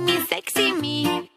me, sexy me.